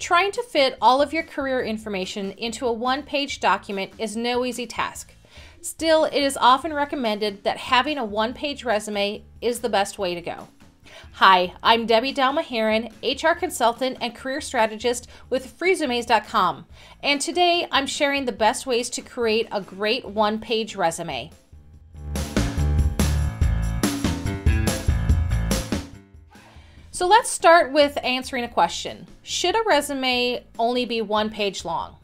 Trying to fit all of your career information into a one page document is no easy task. Still, it is often recommended that having a one page resume is the best way to go. Hi, I'm Debi Douma-Herren, HR consultant and career strategist with freesumes.com, and today I'm sharing the best ways to create a great one page resume. So let's start with answering a question. Should a resume only be one page long?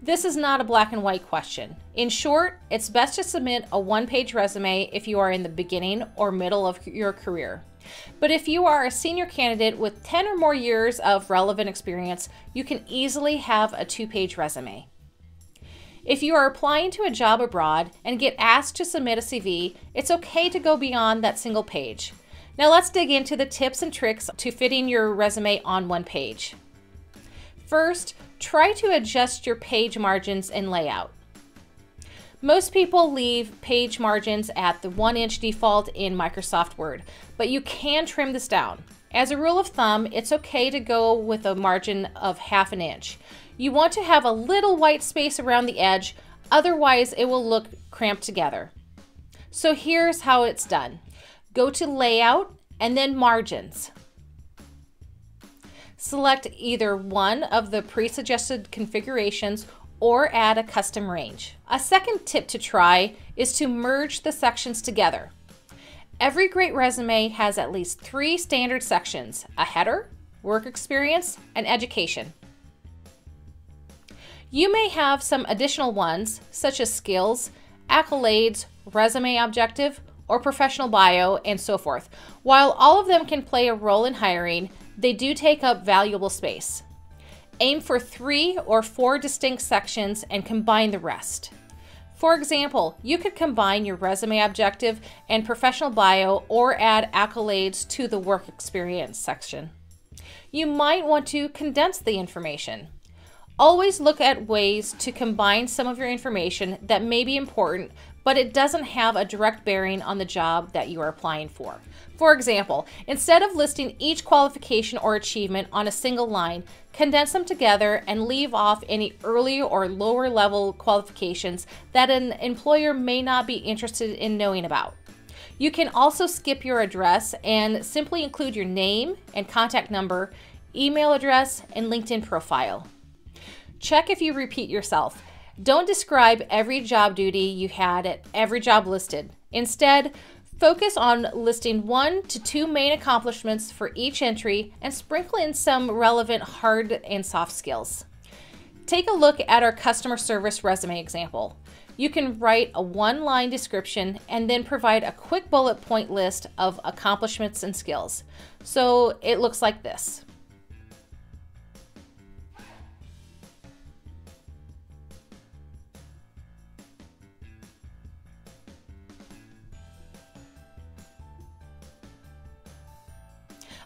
This is not a black and white question. In short, it's best to submit a one page resume if you are in the beginning or middle of your career. But if you are a senior candidate with 10 or more years of relevant experience, you can easily have a two page resume. If you are applying to a job abroad and get asked to submit a CV, it's okay to go beyond that single page. Now let's dig into the tips and tricks to fitting your resume on one page. First, try to adjust your page margins and layout. Most people leave page margins at the 1 inch default in Microsoft Word, but you can trim this down. As a rule of thumb, it's okay to go with a margin of half an inch. You want to have a little white space around the edge, otherwise it will look cramped together. So here's how it's done. Go to Layout and then Margins. Select either one of the pre-suggested configurations or add a custom range. A second tip to try is to merge the sections together. Every great resume has at least three standard sections, a header, work experience, and education. You may have some additional ones, such as skills, accolades, resume objective, or professional bio, and so forth. While all of them can play a role in hiring, they do take up valuable space. Aim for three or four distinct sections and combine the rest. For example, you could combine your resume objective and professional bio or add accolades to the work experience section. You might want to condense the information. Always look at ways to combine some of your information that may be important but it doesn't have a direct bearing on the job that you are applying for. For example, instead of listing each qualification or achievement on a single line, condense them together and leave off any early or lower level qualifications that an employer may not be interested in knowing about. You can also skip your address and simply include your name and contact number, email address, and LinkedIn profile. Check if you repeat yourself. Don't describe every job duty you had at every job listed. Instead, focus on listing one to two main accomplishments for each entry and sprinkle in some relevant hard and soft skills. Take a look at our customer service resume example. You can write a one line description and then provide a quick bullet point list of accomplishments and skills. So it looks like this.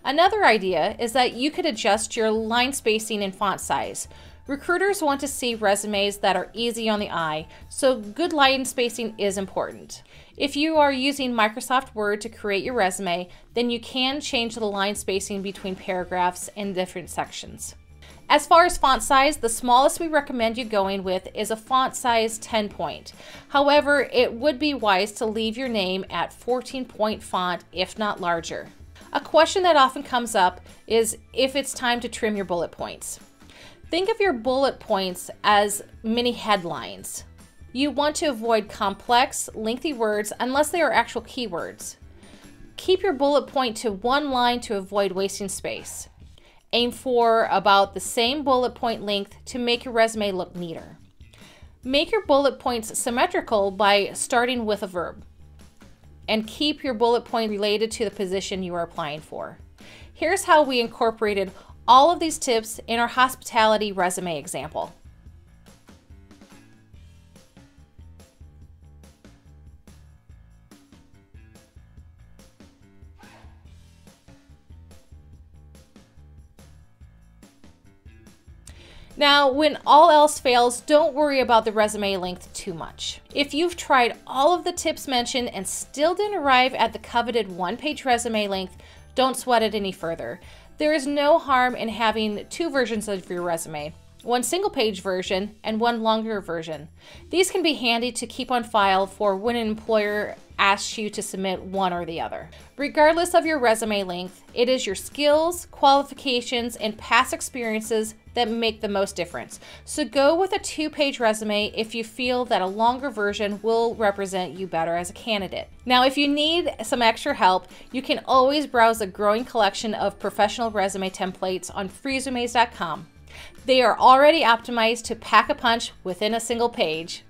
Another idea is that you could adjust your line spacing and font size. Recruiters want to see resumes that are easy on the eye, so good line spacing is important. If you are using Microsoft Word to create your resume, then you can change the line spacing between paragraphs and different sections. As far as font size, the smallest we recommend you going with is a font size 10 point. However, it would be wise to leave your name at 14 point font if not larger. A question that often comes up is if it's time to trim your bullet points. Think of your bullet points as mini headlines. You want to avoid complex, lengthy words unless they are actual keywords. Keep your bullet point to one line to avoid wasting space. Aim for about the same bullet point length to make your resume look neater. Make your bullet points symmetrical by starting with a verb and keep your bullet point related to the position you are applying for. Here's how we incorporated all of these tips in our hospitality resume example. Now, when all else fails, don't worry about the resume length too much. If you've tried all of the tips mentioned and still didn't arrive at the coveted one-page resume length, don't sweat it any further. There is no harm in having two versions of your resume one single page version and one longer version. These can be handy to keep on file for when an employer asks you to submit one or the other. Regardless of your resume length, it is your skills, qualifications, and past experiences that make the most difference. So go with a two page resume if you feel that a longer version will represent you better as a candidate. Now, if you need some extra help, you can always browse a growing collection of professional resume templates on freesumes.com. They are already optimized to pack a punch within a single page.